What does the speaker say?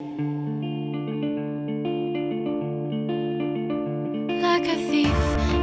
Like a thief.